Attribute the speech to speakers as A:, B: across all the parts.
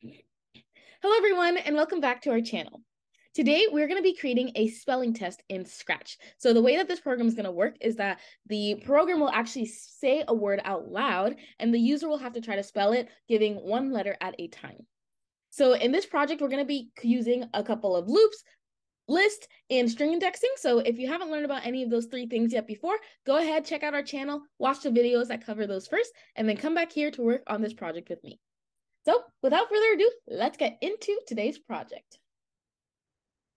A: Hello everyone and welcome back to our channel. Today we're going to be creating a spelling test in Scratch. So the way that this program is going to work is that the program will actually say a word out loud and the user will have to try to spell it giving one letter at a time. So in this project we're going to be using a couple of loops, list, and string indexing. So if you haven't learned about any of those three things yet before, go ahead, check out our channel, watch the videos that cover those first, and then come back here to work on this project with me. So without further ado, let's get into today's project.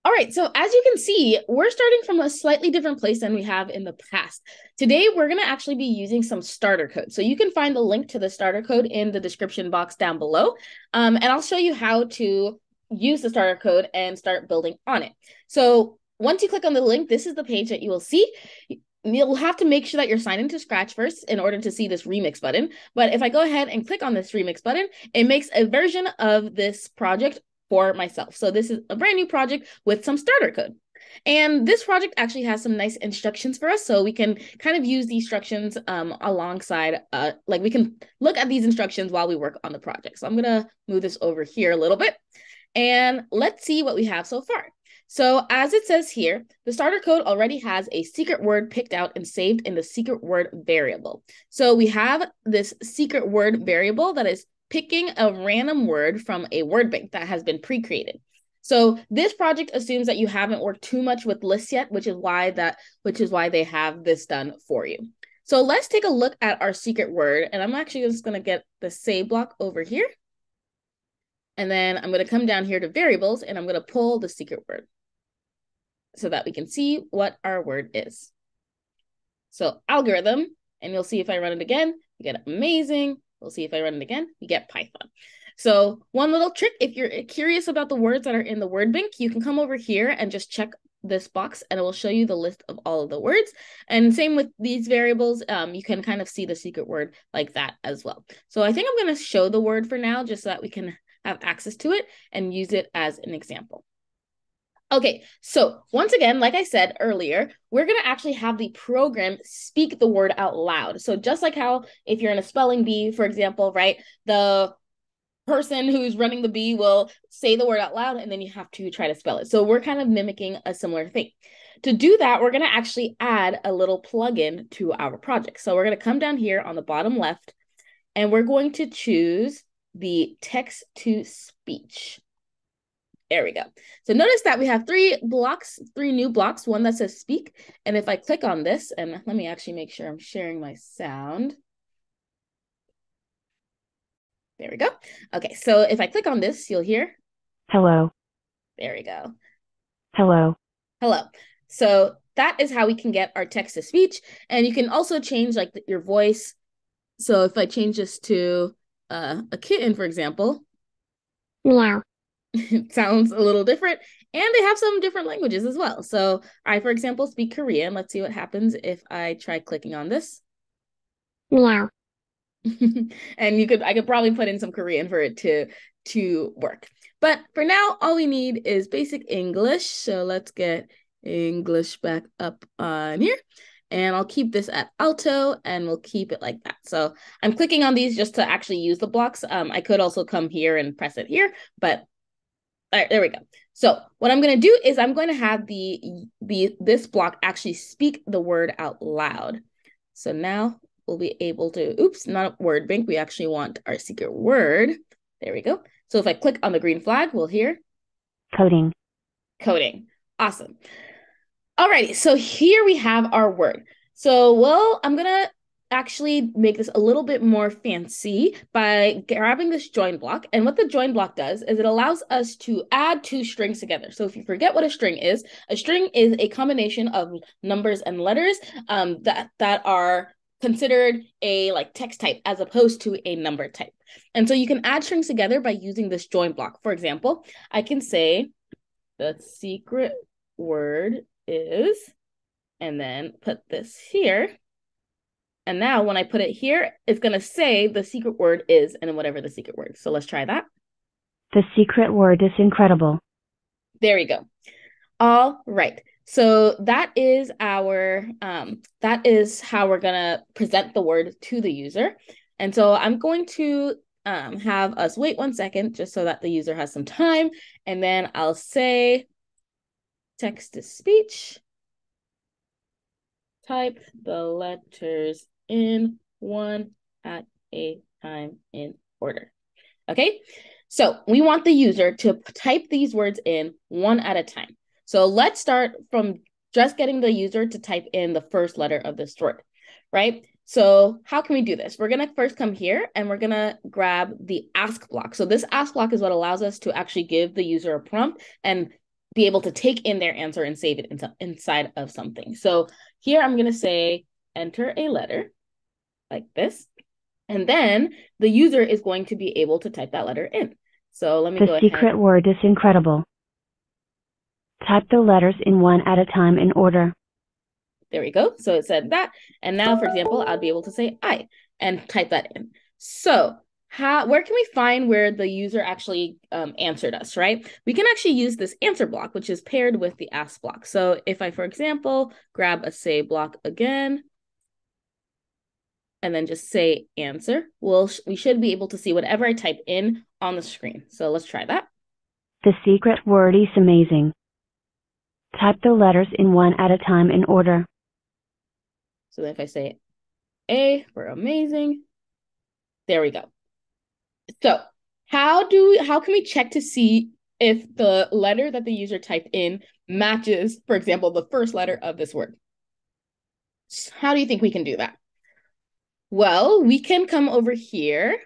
A: All right, so as you can see, we're starting from a slightly different place than we have in the past. Today, we're going to actually be using some starter code. So you can find the link to the starter code in the description box down below. Um, and I'll show you how to use the starter code and start building on it. So once you click on the link, this is the page that you will see you'll have to make sure that you're signed into Scratch first in order to see this remix button. But if I go ahead and click on this remix button, it makes a version of this project for myself. So this is a brand new project with some starter code. And this project actually has some nice instructions for us. So we can kind of use these instructions um, alongside, uh, like we can look at these instructions while we work on the project. So I'm going to move this over here a little bit. And let's see what we have so far. So as it says here, the starter code already has a secret word picked out and saved in the secret word variable. So we have this secret word variable that is picking a random word from a word bank that has been pre-created. So this project assumes that you haven't worked too much with lists yet, which is why that which is why they have this done for you. So let's take a look at our secret word and I'm actually just going to get the save block over here. And then I'm going to come down here to variables and I'm going to pull the secret word so that we can see what our word is. So algorithm, and you'll see if I run it again, you get amazing. We'll see if I run it again, you get Python. So one little trick, if you're curious about the words that are in the word bank, you can come over here and just check this box and it will show you the list of all of the words. And same with these variables, um, you can kind of see the secret word like that as well. So I think I'm going to show the word for now just so that we can have access to it and use it as an example. Okay, so once again, like I said earlier, we're going to actually have the program speak the word out loud. So just like how if you're in a spelling bee, for example, right, the person who's running the bee will say the word out loud and then you have to try to spell it. So we're kind of mimicking a similar thing. To do that, we're going to actually add a little plugin to our project. So we're going to come down here on the bottom left and we're going to choose the text to speech. There we go. So notice that we have three blocks, three new blocks, one that says speak. And if I click on this, and let me actually make sure I'm sharing my sound. There we go. Okay, so if I click on this, you'll hear.
B: Hello.
A: There we go.
B: Hello.
A: Hello. So that is how we can get our text to speech. And you can also change like your voice. So if I change this to uh, a kitten, for example.
B: Meow.
A: It sounds a little different and they have some different languages as well. So i for example speak korean. Let's see what happens if i try clicking on this.
B: Meow
A: and you could i could probably put in some korean for it to to work. But for now all we need is basic english. So let's get english back up on here. And I'll keep this at alto and we'll keep it like that. So I'm clicking on these just to actually use the blocks. Um, I could also come here and press it here, but right, there we go. So what I'm going to do is I'm going to have the the this block actually speak the word out loud. So now we'll be able to, oops, not word bank. We actually want our secret word. There we go. So if I click on the green flag, we'll hear
B: coding.
A: Coding. Awesome. Alrighty, so here we have our word. So, well, I'm gonna actually make this a little bit more fancy by grabbing this join block. And what the join block does is it allows us to add two strings together. So if you forget what a string is, a string is a combination of numbers and letters um, that that are considered a like text type as opposed to a number type. And so you can add strings together by using this join block. For example, I can say the secret word is, and then put this here and now when I put it here, it's going to say the secret word is and whatever the secret word. So let's try that.
B: The secret word is incredible.
A: There we go. All right. So that is our um that is how we're going to present the word to the user. And so I'm going to um, have us wait one second just so that the user has some time. And then I'll say text to speech. Type the letters in one at a time in order. Okay, so we want the user to type these words in one at a time. So let's start from just getting the user to type in the first letter of this word, right? So how can we do this? We're going to first come here and we're going to grab the ask block. So this ask block is what allows us to actually give the user a prompt and be able to take in their answer and save it inside of something. So here I'm going to say enter a letter like this. And then the user is going to be able to type that letter in. So let me
B: the
A: go
B: ahead. The secret word is incredible. Type the letters in one at a time in order.
A: There we go. So it said that. And now, for example, I'll be able to say I and type that in. So how where can we find where the user actually um, answered us, right? We can actually use this answer block, which is paired with the ask block. So if I, for example, grab a say block again, and then just say answer, we'll we should be able to see whatever I type in on the screen. So let's try that.
B: The secret word is amazing. Type the letters in one at a time in order.
A: So if I say A for amazing, there we go. So how do we, how can we check to see if the letter that the user typed in matches, for example, the first letter of this word? How do you think we can do that? Well, we can come over here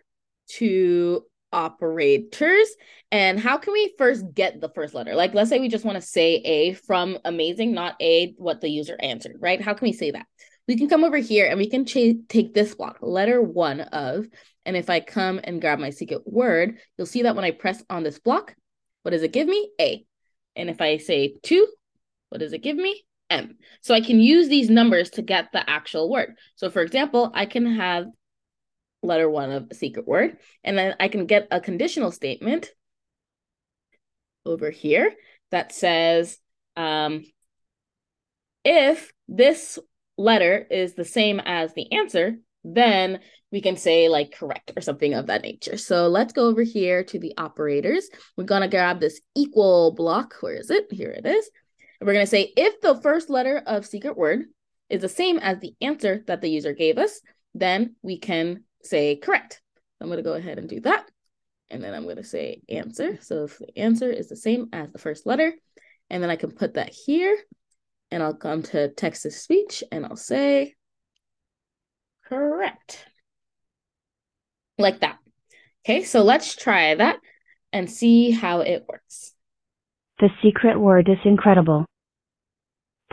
A: to operators. And how can we first get the first letter? Like, let's say we just want to say A from amazing, not A, what the user answered, right? How can we say that? We can come over here and we can take this block, letter one of, and if I come and grab my secret word, you'll see that when I press on this block, what does it give me? A. And if I say two, what does it give me? M. So I can use these numbers to get the actual word. So for example, I can have letter one of a secret word, and then I can get a conditional statement over here that says, um, if this letter is the same as the answer, then we can say like correct or something of that nature. So let's go over here to the operators. We're going to grab this equal block. Where is it? Here it is. We're going to say if the first letter of secret word is the same as the answer that the user gave us, then we can say correct. I'm going to go ahead and do that. And then I'm going to say answer. So if the answer is the same as the first letter, and then I can put that here and I'll come to text to speech and I'll say correct. Like that. Okay, so let's try that and see how it works.
B: The secret word is incredible.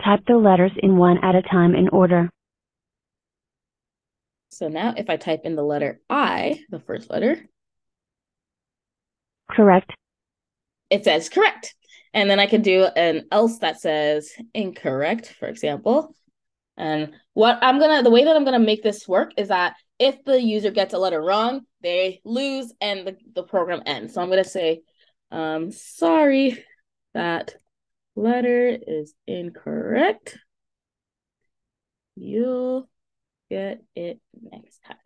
B: Type the letters in one at a time in order.
A: So now if I type in the letter I, the first letter.
B: Correct.
A: It says correct. And then I can do an else that says incorrect, for example. And what I'm gonna, the way that I'm gonna make this work is that if the user gets a letter wrong, they lose and the, the program ends. So I'm gonna say, um, sorry, that letter is incorrect. You'll get it next time.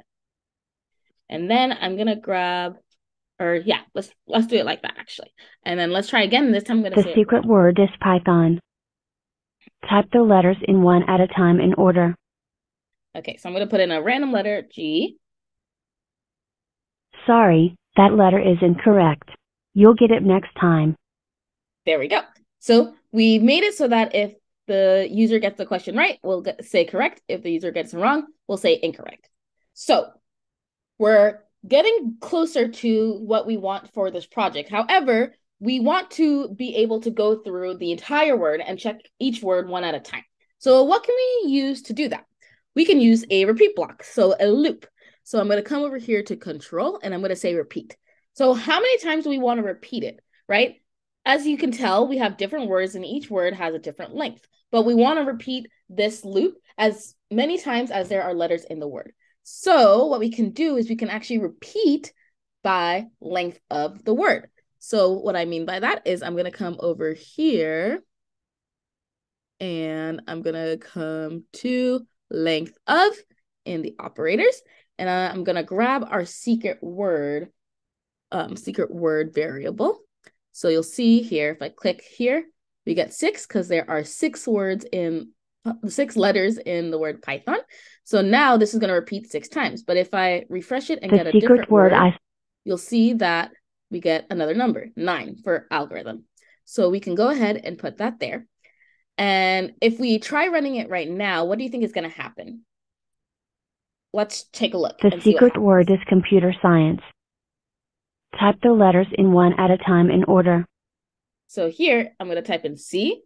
A: And then I'm gonna grab, or yeah, let's let's do it like that actually. And then let's try again. This time I'm gonna
B: the secret word is Python. Type the letters in one at a time in order.
A: Okay, so I'm gonna put in a random letter G.
B: Sorry, that letter is incorrect. You'll get it next time.
A: There we go. So we made it so that if the user gets the question right, we'll get, say correct. If the user gets it wrong, we'll say incorrect. So we're getting closer to what we want for this project. However, we want to be able to go through the entire word and check each word one at a time. So what can we use to do that? We can use a repeat block, so a loop. So I'm going to come over here to control and I'm going to say repeat. So how many times do we want to repeat it, right? As you can tell, we have different words and each word has a different length, but we want to repeat this loop as many times as there are letters in the word. So what we can do is we can actually repeat by length of the word. So what I mean by that is I'm going to come over here and I'm going to come to length of in the operators. and I'm gonna grab our secret word, um, secret word variable. So you'll see here, if I click here, we get six because there are six words in uh, six letters in the word Python. So now this is going to repeat six times. But if I refresh it and
B: the
A: get a different word,
B: word I
A: you'll see that we get another number, nine for algorithm. So we can go ahead and put that there. And if we try running it right now, what do you think is going to happen? Let's take a look.
B: The secret word is computer science. Type the letters in one at a time in order.
A: So here, I'm going to type in C.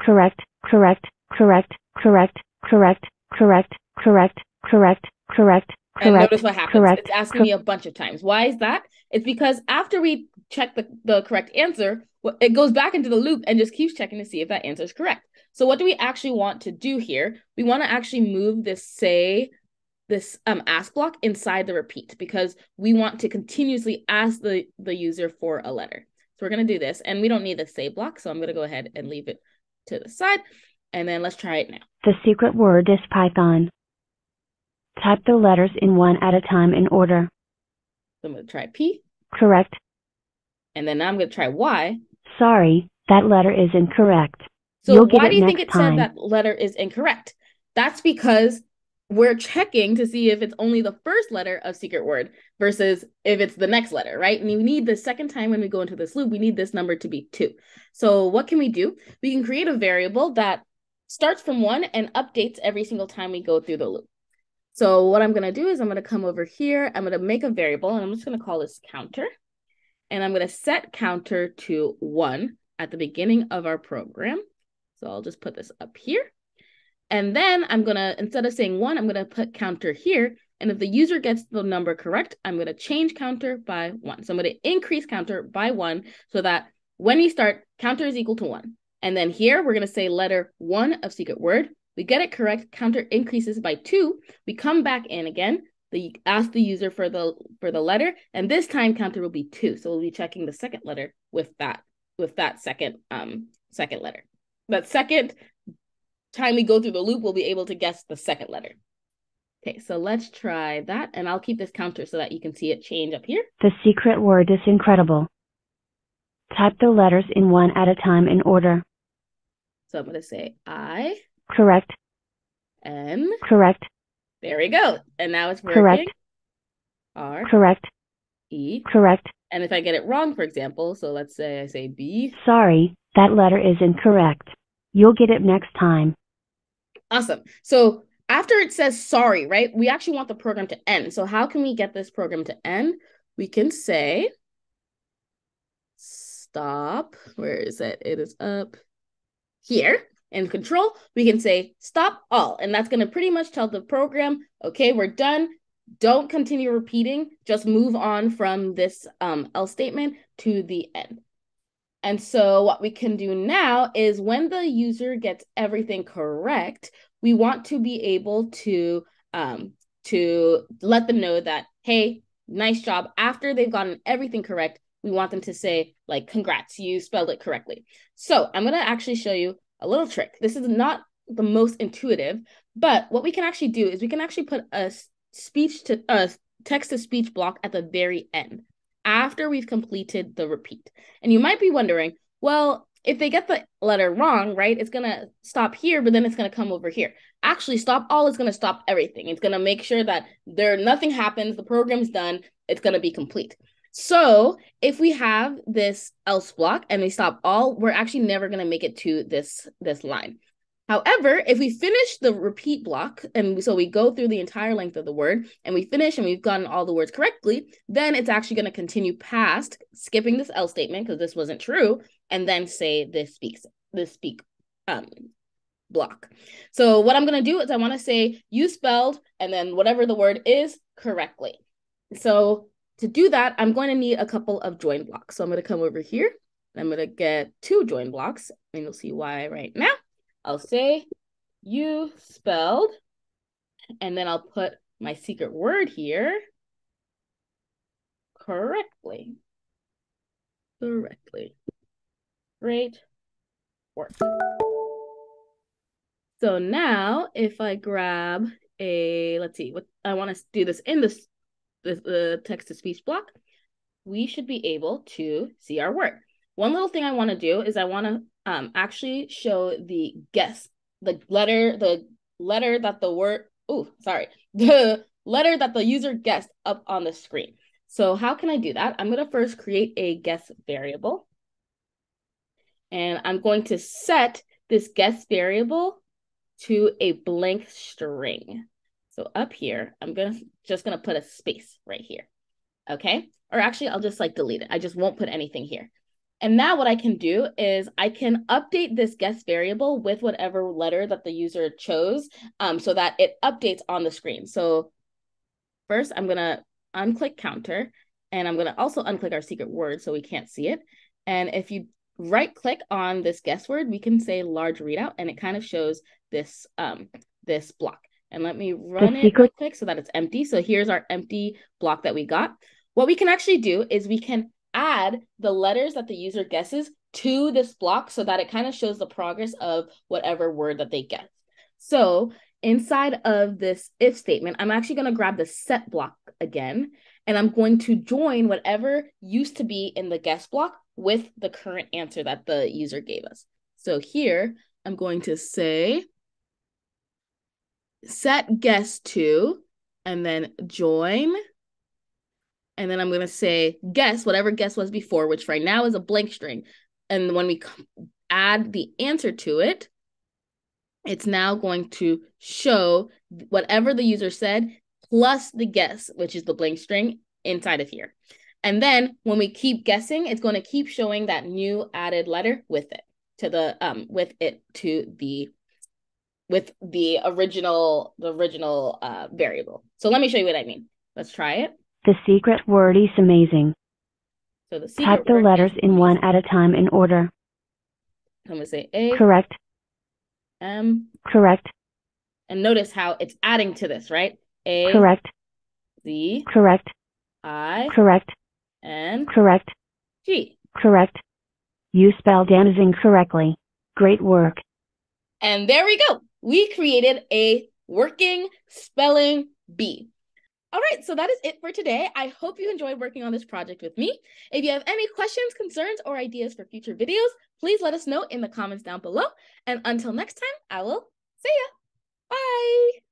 B: Correct, correct, correct, correct, correct, correct, correct, correct, correct,
A: and
B: correct,
A: notice what happens.
B: correct,
A: It's asking me a bunch of times. Why is that? It's because after we check the, the correct answer, it goes back into the loop and just keeps checking to see if that answer is correct. So what do we actually want to do here? We want to actually move this say this um ask block inside the repeat because we want to continuously ask the the user for a letter. So we're going to do this and we don't need the say block, so I'm going to go ahead and leave it to the side and then let's try it now.
B: The secret word is Python. Type the letters in one at a time in order.
A: So I'm going to try P
B: Correct.
A: and then now I'm going to try Y.
B: Sorry, that letter is incorrect.
A: So
B: You'll
A: why do you think it
B: time.
A: said that letter is incorrect? That's because we're checking to see if it's only the first letter of secret word versus if it's the next letter, right? And you need the second time when we go into this loop, we need this number to be two. So what can we do? We can create a variable that starts from one and updates every single time we go through the loop. So what I'm going to do is I'm going to come over here. I'm going to make a variable and I'm just going to call this counter. And I'm going to set counter to one at the beginning of our program. So I'll just put this up here. And then I'm going to, instead of saying one, I'm going to put counter here. And if the user gets the number correct, I'm going to change counter by one. So I'm going to increase counter by one so that when you start, counter is equal to one. And then here we're going to say letter one of secret word. We get it correct. Counter increases by two. We come back in again. The ask the user for the for the letter, and this time counter will be two. So we'll be checking the second letter with that with that second um second letter. That second time we go through the loop, we'll be able to guess the second letter. Okay, so let's try that, and I'll keep this counter so that you can see it change up here.
B: The secret word is incredible. Type the letters in one at a time in order.
A: So I'm going to say I,
B: Correct,
A: N,
B: correct,
A: there we go. And now it's working.
B: correct,
A: R,
B: correct,
A: E.
B: correct.
A: And if I get it wrong, for example, so let's say I say B.
B: Sorry, that letter is incorrect. You'll get it next time.
A: Awesome. So after it says sorry, right, we actually want the program to end. So how can we get this program to end? We can say stop. Where is it? It is up here in control. We can say stop all. And that's going to pretty much tell the program, okay, we're done. Don't continue repeating. Just move on from this um, else statement to the end. And so what we can do now is when the user gets everything correct, we want to be able to um, to let them know that, hey, nice job. After they've gotten everything correct, we want them to say, like, congrats, you spelled it correctly. So I'm going to actually show you a little trick. This is not the most intuitive, but what we can actually do is we can actually put a speech to a text to speech block at the very end after we've completed the repeat. And you might be wondering, well, if they get the letter wrong, right, it's to stop here, but then it's to come over here. Actually, stop all is to stop everything. It's to make sure that there nothing happens, the program's done, it's to be complete. So if we have this else block and we stop all, we're actually never to make it to this this line. However, if we finish the repeat block, and so we go through the entire length of the word and we finish and we've gotten all the words correctly, then it's actually going to continue past skipping this else statement because this wasn't true, and then say this speaks this speak um block. So what I'm going to do is I want to say you spelled and then whatever the word is correctly. So to do that, I'm going to need a couple of join blocks. So I'm going to come over here. I'm going to get two join blocks, and you'll see why right now. I'll say you spelled, and then I'll put my secret word here correctly. Correctly. Great work. So now if I grab a let's see what I want to do this in this the, text to speech block, we should be able to see our word. One little thing I want to do is I want to um actually show the guess the letter the letter that the word oh sorry the letter that the user guessed up on the screen. So how can I do that? I'm going to first create a guess variable. And I'm going to set this guess variable to a blank string. So up here, I'm gonna just gonna put a space right here. Okay. Or actually, I'll just like delete it. I just won't put anything here. And now what I can do is I can update this guess variable with whatever letter that the user chose um, so that it updates on the screen. So first I'm gonna unclick counter and I'm gonna also unclick our secret word so we can't see it. And if you right click on this guess word, we can say large readout and it kind of shows this um this block. And let me run the it secret- real quick so that it's empty. So here's our empty block that we got. What we can actually do is we can add the letters that the user guesses to this block so that it kind of shows the progress of whatever word that they guess. So inside of this if statement, I'm actually going to grab the set block again, and I'm going to join whatever used to be in the guess block with the current answer that the user gave us. So here, I'm going to say set guess to, and then join. And then I'm going to say guess, whatever guess was before, which right now is a blank string. And when we add the answer to it, it's now going to show whatever the user said plus the guess, which is the blank string inside of here. And then when we keep guessing, it's going to keep showing that new added letter with it to the um with it to the with the original the original uh variable. So let me show you what I mean. Let's try it.
B: The secret word is amazing. So the type the letters in one at a time in order.
A: I'm gonna say A.
B: Correct.
A: M.
B: Correct.
A: And notice how it's adding to this, right? A.
B: Correct.
A: Z.
B: Correct.
A: I.
B: Correct.
A: N.
B: Correct.
A: G.
B: Correct. You spelled amazing correctly. Great work.
A: And there we go. We created a working spelling bee. All right, so that is it for today. I hope you enjoyed working on this project with me. If you have any questions, concerns, or ideas for future videos, please let us know in the comments down below. And until next time, I will see ya. Bye.